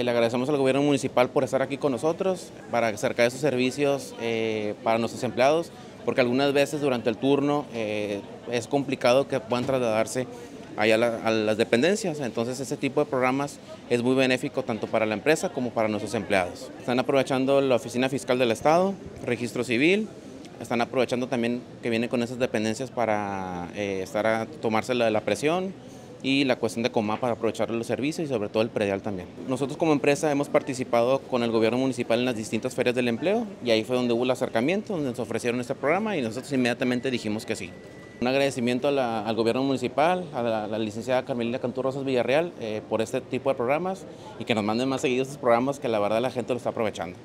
Le agradecemos al gobierno municipal por estar aquí con nosotros, para acercar esos servicios eh, para nuestros empleados, porque algunas veces durante el turno eh, es complicado que puedan trasladarse allá a, las dependencias, entonces ese tipo de programas es muy benéfico tanto para la empresa como para nuestros empleados. Están aprovechando la Oficina Fiscal del Estado, Registro Civil, están aprovechando también que vienen con esas dependencias para eh, estar a tomarse la, la presión, y la cuestión de Comá para aprovechar los servicios y sobre todo el predial también. Nosotros como empresa hemos participado con el gobierno municipal en las distintas ferias del empleo y ahí fue donde hubo el acercamiento, donde nos ofrecieron este programa y nosotros inmediatamente dijimos que sí. Un agradecimiento al gobierno municipal, a la, licenciada Carmelina Cantú Rosas Villarreal eh, por este tipo de programas y que nos manden más seguidos estos programas que la verdad la gente lo está aprovechando.